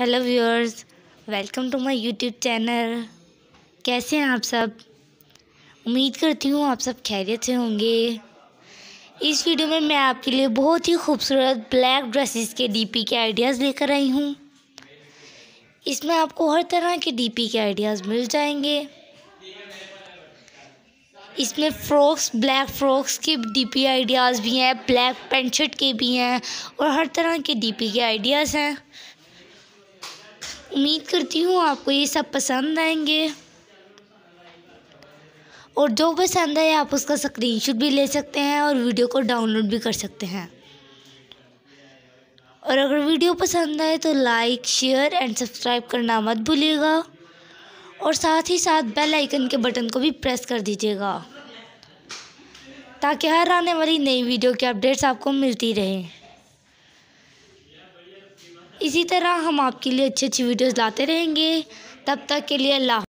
Hello viewers welcome to my YouTube channel कैसे हैं आप सब? उम्मीद करती हूँ आप सब खैरियत से होंगे। इस वीडियो में मैं आपके लिए बहुत ही खूबसूरत ब्लैक ड्रेसेस के डीपी के आइडियाज़ लेकर आई हूँ। इसमें आपको हर तरह के डीपी के आइडियाज़ मिल जाएँगे। इसमें फ्रॉक्स ब्लैक फ्रॉक्स के डीपी आइडियाज़ भी हैं ब्लैक पेंट शर्ट के भी हैं और हर तरह के डीपी के आइडियाज़ हैं। उम्मीद करती हूँ आपको ये सब पसंद आएँगे। और जो पसंद आए, आप उसका स्क्रीनशॉट भी ले सकते हैं और वीडियो को डाउनलोड भी कर सकते हैं। और अगर वीडियो पसंद आए तो लाइक शेयर एंड सब्सक्राइब करना मत भूलिएगा। और साथ ही साथ बेल आइकन के बटन को भी प्रेस कर दीजिएगा। ताकि हर आने वाली नई वीडियो की अपडेट्स आपको मिलती रहें। इसी तरह हम आपके लिए अच्छी अच्छी वीडियोस लाते रहेंगे। तब तक के लिए अल्लाह